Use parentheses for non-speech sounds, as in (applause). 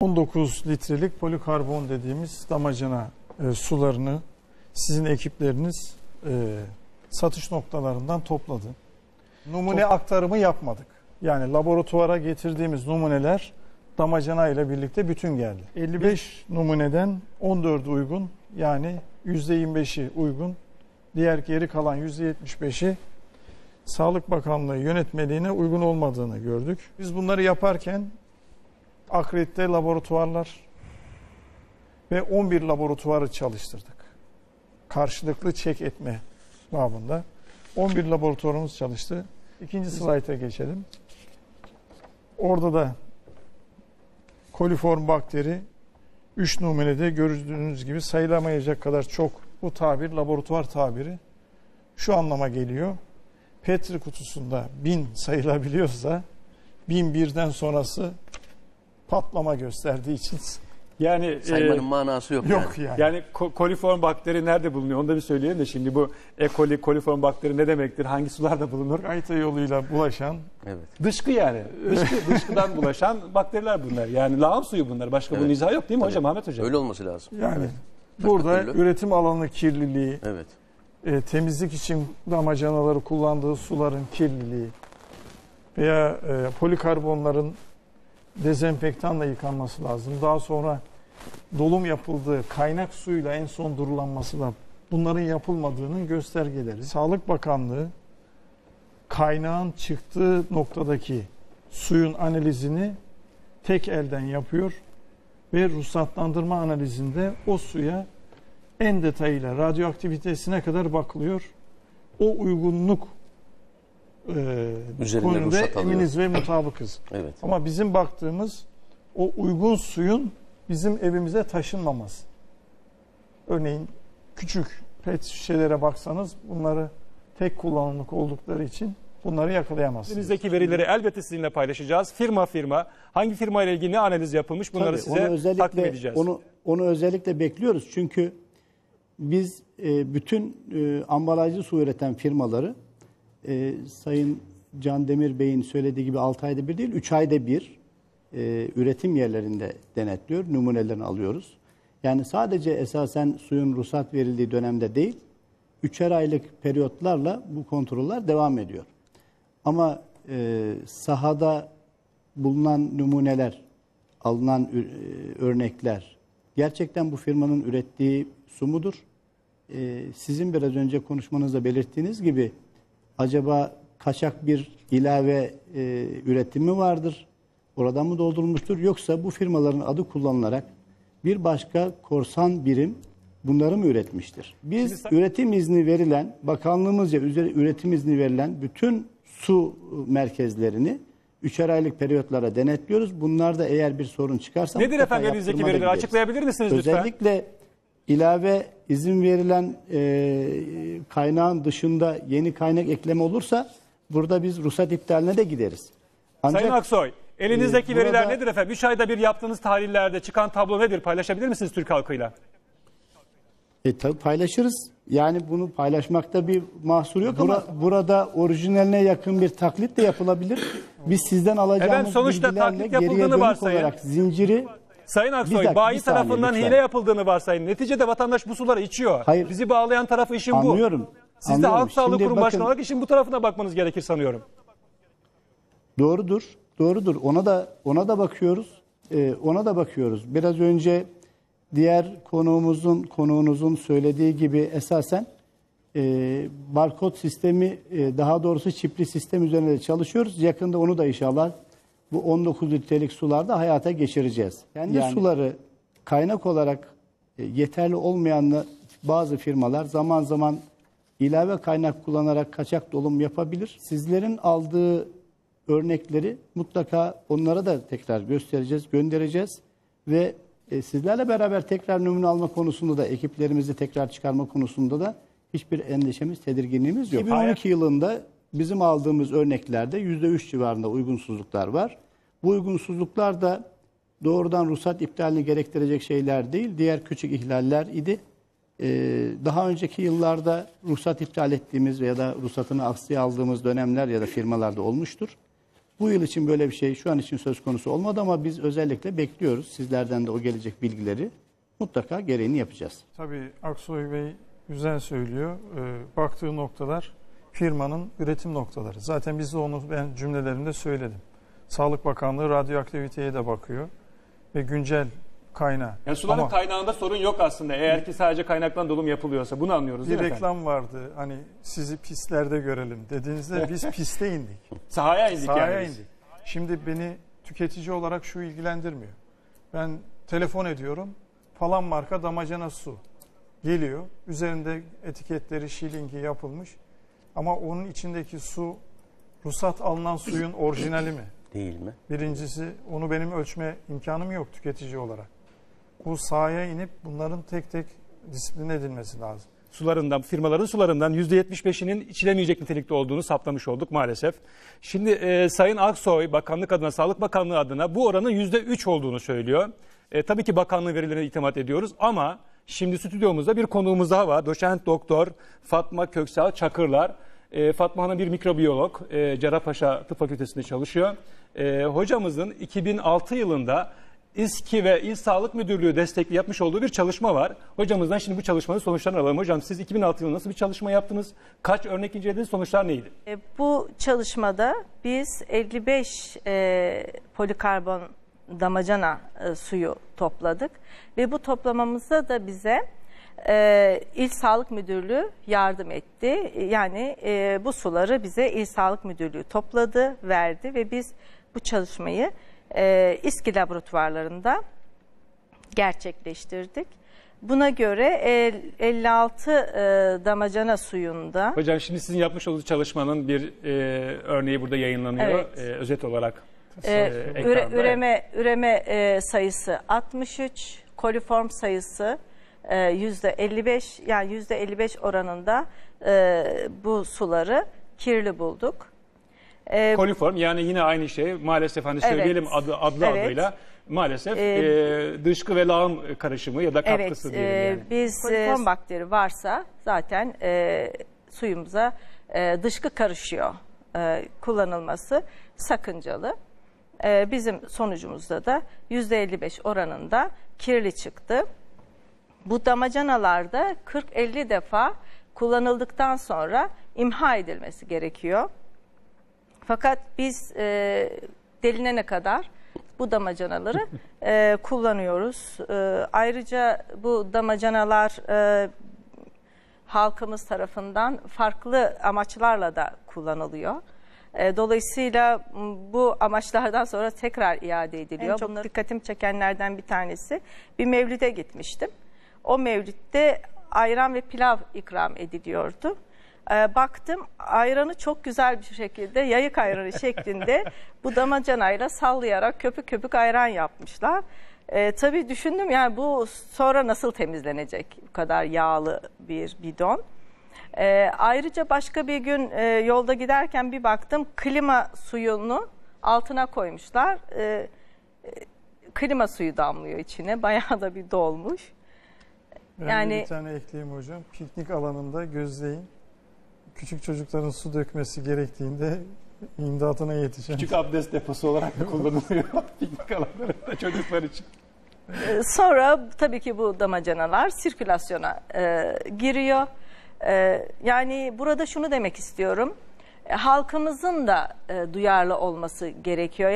19 litrelik polikarbon dediğimiz damacana e, sularını sizin ekipleriniz e, satış noktalarından topladı. Numune aktarımı yapmadık. Yani laboratuvara getirdiğimiz numuneler damacana ile birlikte bütün geldi. 55 numuneden 14 uygun yani %25'i uygun. Diğer geri kalan %75'i Sağlık Bakanlığı yönetmeliğine uygun olmadığını gördük. Biz bunları yaparken akredite laboratuvarlar ve 11 laboratuvarı çalıştırdık. Karşılıklı çek etme babında. 11 laboratuvarımız çalıştı. İkinci slayta geçelim. Orada da koliform bakteri 3 numunede gördüğünüz gibi sayılamayacak kadar çok bu tabir laboratuvar tabiri şu anlama geliyor. Petri kutusunda 1000 sayılabiliyorsa 1001'den sonrası patlama gösterdiği için Yani Saymanın e, manası yok, yok yani. yani. yani ko- koliform bakteri nerede bulunuyor? Onu da bir söyleyelim de şimdi bu E. coli koliform bakteri ne demektir? Hangi sularda bulunur? Gayta yoluyla bulaşan Evet. Dışkı yani. Dışkı, (laughs) dışkıdan bulaşan bakteriler bunlar. Yani lağım suyu bunlar. Başka bunun Evet. izahı yok değil mi Tabii. hocam Ahmet hocam? Öyle olması lazım. yani burada türlü? üretim alanı kirliliği, Evet. e, temizlik için damacanaları kullandığı suların kirliliği veya e, polikarbonların dezenfektanla yıkanması lazım. Daha sonra dolum yapıldığı kaynak suyuyla en son durulanması da bunların yapılmadığının göstergeleri. Sağlık Bakanlığı kaynağın çıktığı noktadaki suyun analizini tek elden yapıyor ve ruhsatlandırma analizinde o suya en detayıyla radyoaktivitesine kadar bakılıyor. O uygunluk e, Üzerinde konuda eminiz ve mutabıkız. (clears throat) Evet. Ama bizim baktığımız o uygun suyun bizim evimize taşınmaması. Örneğin küçük pet şişelere baksanız bunları tek kullanımlık oldukları için bunları yakalayamazsınız. Elinizdeki verileri elbette sizinle paylaşacağız. Firma firma hangi firma ile ilgili ne analiz yapılmış bunları Tabii, size onu takdim özellikle edeceğiz. onu onu özellikle bekliyoruz çünkü biz e, bütün e, ambalajlı su üreten firmaları e, Sayın Can Demir Bey'in söylediği gibi 6 ayda bir değil 3 ayda bir e, üretim yerlerinde denetliyor. Numunelerini alıyoruz. Yani sadece esasen suyun ruhsat verildiği dönemde değil, üçer aylık periyotlarla bu kontroller devam ediyor. Ama e, sahada bulunan numuneler, alınan e, örnekler gerçekten bu firmanın ürettiği su mudur? E, sizin biraz önce konuşmanızda belirttiğiniz gibi acaba kaçak bir ilave e, üretimi vardır? Oradan mı doldurulmuştur? Yoksa bu firmaların adı kullanılarak bir başka korsan birim bunları mı üretmiştir? Biz sen- üretim izni verilen, bakanlığımızca üzeri üretim izni verilen bütün su merkezlerini üçer aylık periyotlara denetliyoruz. Bunlarda eğer bir sorun çıkarsa Nedir efendim elinizdeki verileri açıklayabilir misiniz lütfen? Özellikle ilave izin verilen e, kaynağın dışında yeni kaynak ekleme olursa burada biz ruhsat iptaline de gideriz. Ancak Sayın Aksoy, elinizdeki e, veriler burada- nedir efendim? 3 ayda bir yaptığınız tahlillerde çıkan tablo nedir? Paylaşabilir misiniz Türk halkıyla? E, tabii paylaşırız. Yani bunu paylaşmakta bir mahsur yok ama burada orijinaline yakın bir taklit de yapılabilir. Biz sizden alacağımız Efendim, sonuçta bilgilerle taklit geriye dönük varsayın. olarak zinciri Sayın Aksoy, dakika, bayi bir saniye tarafından lütfen. hile yapıldığını varsayın. Neticede vatandaş bu suları içiyor. Hayır. Bizi bağlayan tarafı işin bu. Anlıyorum, Siz de anlıyorum. Halk Sağlığı Şimdi Kurum bakın- Başkanı olarak işin bu tarafına bakmanız gerekir sanıyorum. Doğrudur. Doğrudur. Ona da ona da bakıyoruz. Ee, ona da bakıyoruz. Biraz önce diğer konuğumuzun konuğunuzun söylediği gibi esasen e, barkod sistemi e, daha doğrusu çipli sistem üzerinde de çalışıyoruz. Yakında onu da inşallah bu 19 litrelik sularda hayata geçireceğiz. Kendi suları kaynak olarak e, yeterli olmayan bazı firmalar zaman zaman ilave kaynak kullanarak kaçak dolum yapabilir. Sizlerin aldığı örnekleri mutlaka onlara da tekrar göstereceğiz, göndereceğiz ve e, sizlerle beraber tekrar numune alma konusunda da ekiplerimizi tekrar çıkarma konusunda da hiçbir endişemiz, tedirginliğimiz yok. 2012 yılında bizim aldığımız örneklerde %3 civarında uygunsuzluklar var. Bu uygunsuzluklar da doğrudan ruhsat iptalini gerektirecek şeyler değil, diğer küçük ihlaller idi. Ee, daha önceki yıllarda ruhsat iptal ettiğimiz veya da ruhsatını aksıya aldığımız dönemler ya da firmalarda olmuştur. Bu yıl için böyle bir şey şu an için söz konusu olmadı ama biz özellikle bekliyoruz. Sizlerden de o gelecek bilgileri mutlaka gereğini yapacağız. Tabii Aksoy Bey güzel söylüyor. Ee, baktığı noktalar firmanın üretim noktaları. Zaten biz de onu ben cümlelerimde söyledim. Sağlık Bakanlığı radyoaktiviteye de bakıyor ve güncel kaynağı. Yani suların Ama kaynağında sorun yok aslında. Eğer ki sadece kaynaktan dolum yapılıyorsa bunu anlıyoruz bir değil mi efendim? reklam vardı. Hani sizi pistlerde görelim dediğinizde biz (laughs) piste indik. Sahaya indik Sahaya yani. biz. indik. Şimdi beni tüketici olarak şu ilgilendirmiyor. Ben telefon ediyorum. Falan marka damacana su geliyor. Üzerinde etiketleri, şilingi yapılmış. Ama onun içindeki su ruhsat alınan suyun orijinali mi? Değil mi? Birincisi onu benim ölçme imkanım yok tüketici olarak. Bu sahaya inip bunların tek tek disiplin edilmesi lazım. sularından, firmaların sularından %75'inin içilemeyecek nitelikte olduğunu saptamış olduk maalesef. Şimdi e, Sayın Aksoy bakanlık adına, Sağlık Bakanlığı adına bu oranın %3 olduğunu söylüyor. E, tabii ki bakanlığın verilerine itimat ediyoruz ama şimdi stüdyomuzda bir konuğumuz daha var. Doçent Doktor Fatma Köksal Çakırlar. E, Fatma Hanım bir mikrobiyolog, e, Cerrahpaşa Tıp Fakültesi'nde çalışıyor. E, hocamızın 2006 yılında İSKİ ve İl Sağlık Müdürlüğü destekli yapmış olduğu bir çalışma var. Hocamızdan şimdi bu çalışmanın sonuçlarını alalım. Hocam siz 2006 yılında nasıl bir çalışma yaptınız? Kaç örnek incelediniz? Sonuçlar neydi? E, Bu çalışmada biz 55 e, polikarbon damacana e, suyu topladık ve bu toplamamızda da bize e, İl Sağlık Müdürlüğü yardım etti. Yani e, bu suları bize İl Sağlık Müdürlüğü topladı, verdi ve biz bu çalışmayı e, İSKİ laboratuvarlarında gerçekleştirdik. Buna göre e, 56 e, damacana suyunda Hocam şimdi sizin yapmış olduğunuz çalışmanın bir e, örneği burada yayınlanıyor. Evet. E, özet olarak. Ee, üre- üreme üreme e, sayısı 63, koliform sayısı e, yüzde 55 yani yüzde 55 oranında e, bu suları kirli bulduk. E, Koliform yani yine aynı şey. Maalesef hani Evet. söyleyelim adı, adlı Evet. adıyla maalesef Ee, e, dışkı ve lağım karışımı ya da evet, katkısı diyelim e, yani. biz koliform bakteri varsa zaten e, suyumuza e, dışkı karışıyor. E, kullanılması sakıncalı. E, bizim sonucumuzda da yüzde 55 oranında kirli çıktı. Bu damacanalarda 40-50 defa kullanıldıktan sonra imha edilmesi gerekiyor. Fakat biz e, delinene kadar bu damacanaları (laughs) e, kullanıyoruz. E, ayrıca bu damacanalar e, halkımız tarafından farklı amaçlarla da kullanılıyor. E, Dolayısıyla bu amaçlardan sonra tekrar iade ediliyor. En çok Bunları dikkatimi çekenlerden bir tanesi bir mevlide gitmiştim. O mevlütte ayran ve pilav ikram ediliyordu. E, baktım ayranı çok güzel bir şekilde yayık ayranı (laughs) şeklinde bu damacanayla sallayarak köpük köpük ayran yapmışlar. E, tabii düşündüm yani bu sonra nasıl temizlenecek bu kadar yağlı bir bidon. E, ayrıca başka bir gün e, yolda giderken bir baktım klima suyunu altına koymuşlar. E, e, klima suyu damlıyor içine (laughs) bayağı da bir dolmuş. Ben Yani- bir tane ekleyeyim hocam. Piknik alanında gözleyin. Küçük çocukların su dökmesi gerektiğinde (laughs) imdatına yetişen. Küçük abdest deposu olarak da kullanılıyor (laughs) piknik alanlarında çocuklar için. E, Sonra tabii ki bu damacanalar sirkülasyona e, giriyor. E, yani burada şunu demek istiyorum. Halkımızın da e, duyarlı olması gerekiyor.